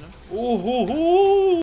né? Uhul!